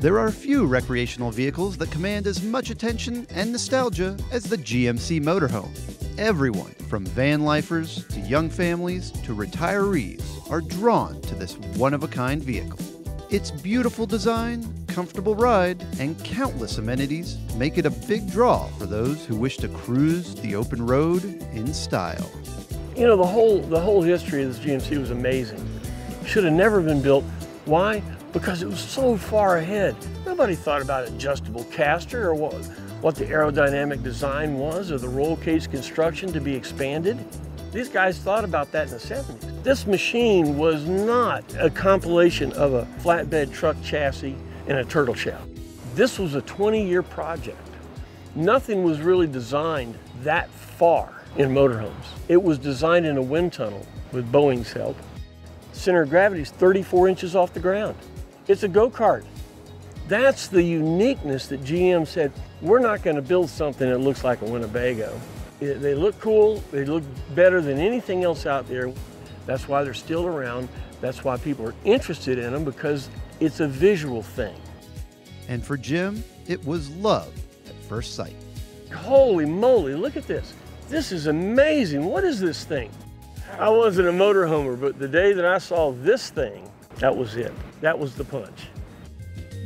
There are few recreational vehicles that command as much attention and nostalgia as the GMC motorhome. Everyone, from van lifers to young families to retirees, are drawn to this one of a kind vehicle. Its beautiful design, comfortable ride, and countless amenities make it a big draw for those who wish to cruise the open road in style. You know, the whole, the whole history of this GMC was amazing. Should have never been built. Why? Because it was so far ahead. Nobody thought about adjustable caster or what, what the aerodynamic design was or the roll cage construction to be expanded. These guys thought about that in the 70s. This machine was not a compilation of a flatbed truck chassis and a turtle shell. This was a 20-year project. Nothing was really designed that far in motorhomes. It was designed in a wind tunnel with Boeing's help. Center of gravity is 34 inches off the ground. It's a go-kart. That's the uniqueness that GM said, we're not going to build something that looks like a Winnebago. They look cool, they look better than anything else out there. That's why they're still around. That's why people are interested in them because it's a visual thing. And for Jim, it was love at first sight. Holy moly, look at this. This is amazing. What is this thing? I wasn't a motorhomer, but the day that I saw this thing, that was it. That was the punch.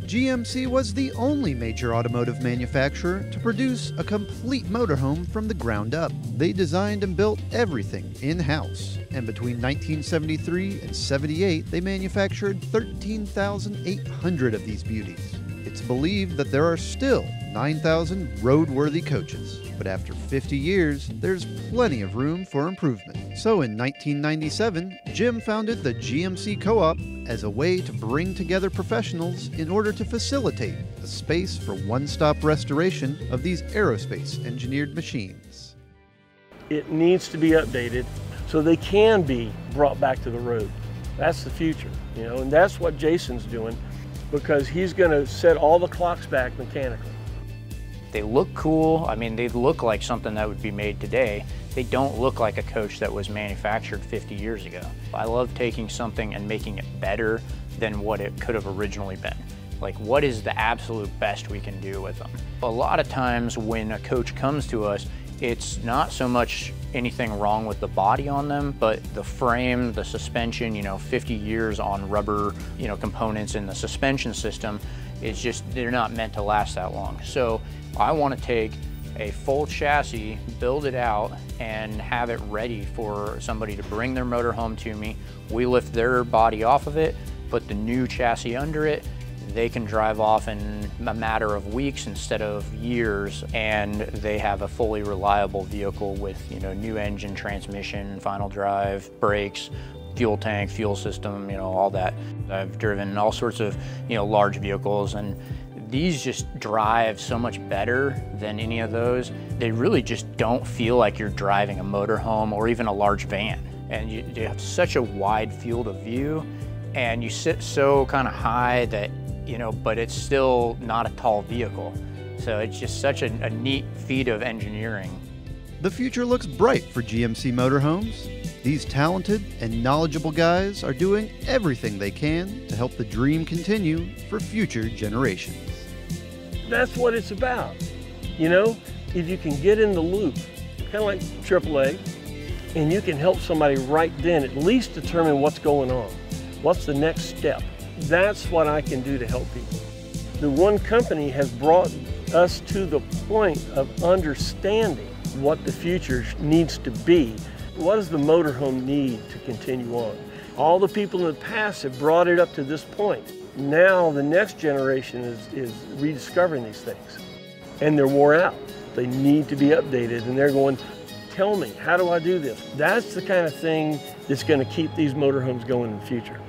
GMC was the only major automotive manufacturer to produce a complete motorhome from the ground up. They designed and built everything in house, and between 1973 and 78, they manufactured 13,800 of these beauties. It's believed that there are still 9,000 roadworthy coaches, but after 50 years, there's plenty of room for improvement. So in 1997, Jim founded the GMC Co op as a way to bring together professionals in order to facilitate a space for one stop restoration of these aerospace engineered machines. It needs to be updated so they can be brought back to the road. That's the future, you know, and that's what Jason's doing because he's going to set all the clocks back mechanically. They look cool. I mean, they look like something that would be made today. They don't look like a coach that was manufactured 50 years ago. I love taking something and making it better than what it could have originally been. Like, what is the absolute best we can do with them? A lot of times when a coach comes to us, it's not so much anything wrong with the body on them, but the frame, the suspension, you know, 50 years on rubber, you know, components in the suspension system, is just, they're not meant to last that long. So I want to take a full chassis, build it out, and have it ready for somebody to bring their motor home to me. We lift their body off of it, put the new chassis under it, they can drive off in a matter of weeks instead of years and they have a fully reliable vehicle with you know new engine transmission final drive brakes fuel tank fuel system you know all that i've driven all sorts of you know large vehicles and these just drive so much better than any of those. They really just don't feel like you're driving a motorhome or even a large van. And you, you have such a wide field of view and you sit so kind of high that, you know, but it's still not a tall vehicle. So it's just such a, a neat feat of engineering. The future looks bright for GMC motorhomes. These talented and knowledgeable guys are doing everything they can to help the dream continue for future generations. That's what it's about. You know, if you can get in the loop, kind of like AAA, and you can help somebody right then at least determine what's going on. What's the next step? That's what I can do to help people. The one company has brought us to the point of understanding what the future needs to be. What does the motorhome need to continue on? All the people in the past have brought it up to this point. Now the next generation is, is rediscovering these things and they're wore out. They need to be updated and they're going, tell me, how do I do this? That's the kind of thing that's going to keep these motorhomes going in the future.